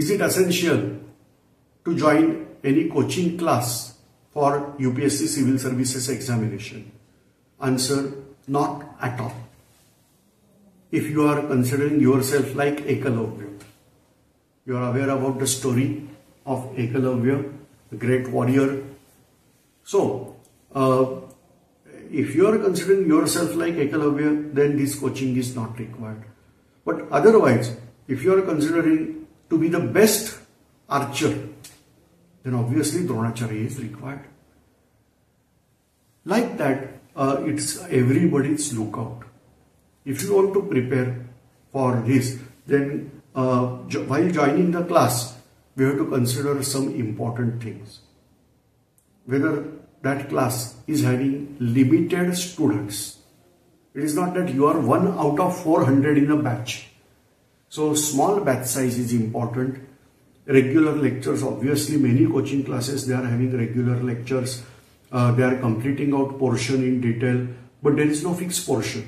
is it essential to join any coaching class for UPSC Civil Services examination? Answer, not at all. If you are considering yourself like Ekalavya, you are aware about the story of Ekalavya, the great warrior. So, uh, if you are considering yourself like Ekalavya, then this coaching is not required. But otherwise, if you are considering to be the best archer, then obviously Dronacharya is required. Like that, uh, it's everybody's lookout. If you want to prepare for this, then uh, while joining the class, we have to consider some important things. Whether that class is having limited students. It is not that you are one out of 400 in a batch. So small batch size is important. Regular lectures, obviously many coaching classes, they are having regular lectures. Uh, they are completing out portion in detail, but there is no fixed portion.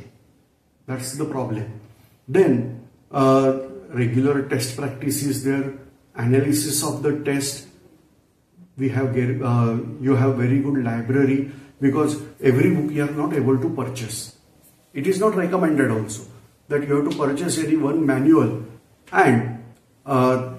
That's the problem. Then uh, regular test practice is there, analysis of the test. We have uh, you have very good library because every book you are not able to purchase. It is not recommended also that you have to purchase any one manual and uh,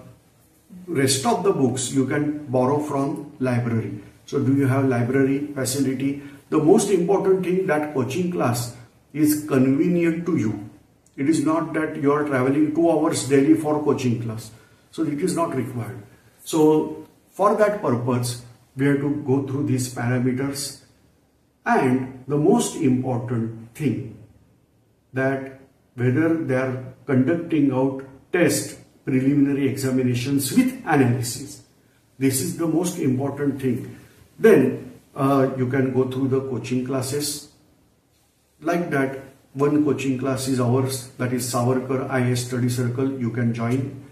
rest of the books you can borrow from library. So do you have library facility? The most important thing that coaching class is convenient to you. It is not that you are traveling two hours daily for coaching class. So it is not required. So for that purpose, we have to go through these parameters. And the most important thing that whether they are conducting out test preliminary examinations with analysis. This is the most important thing. Then uh, you can go through the coaching classes like that one coaching class is ours that is Savarkar IAS study circle you can join